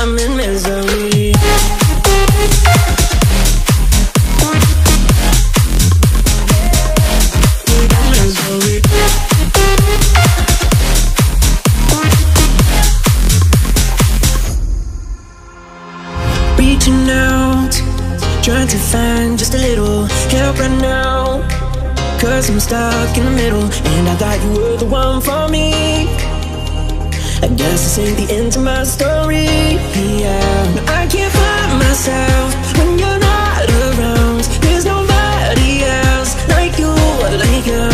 I'm in misery. Reaching out, trying to find just a little help right now. Cause I'm stuck in the middle And I thought you were the one for me. I guess this ain't the end to my story. Yeah, I can't find myself when you're not around. There's nobody else like you, like you.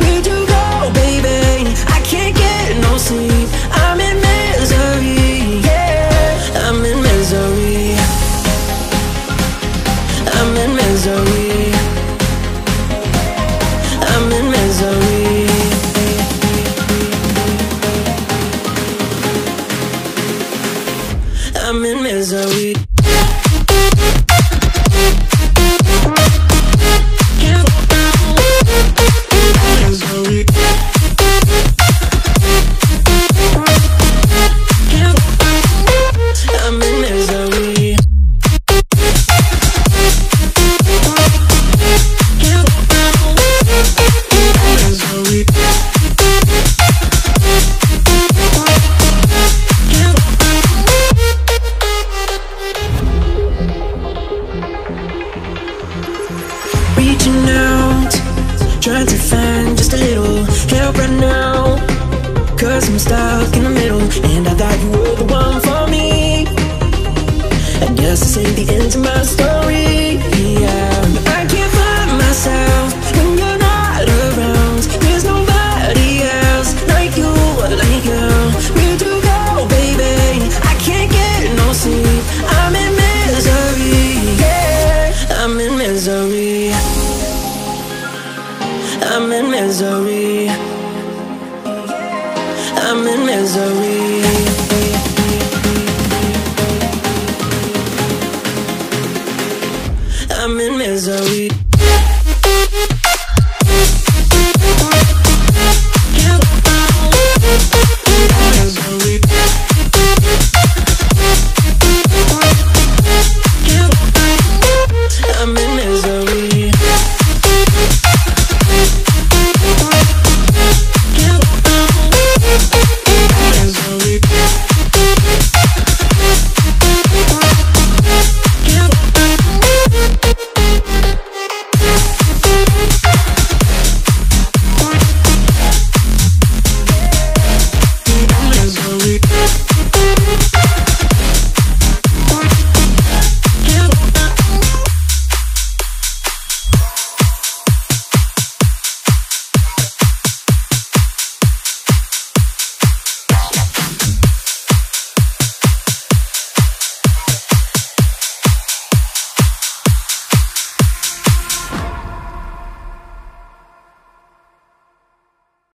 Where'd you go, baby? I can't get no sleep. I'm in misery. Yeah, I'm in misery. I'm in misery. Misery. Reaching out, trying to find just a little help right now. Cause I'm stuck in the middle, and I thought you were the one for me. I guess this ain't the end to my story. Misery. I'm in misery. I'm in misery.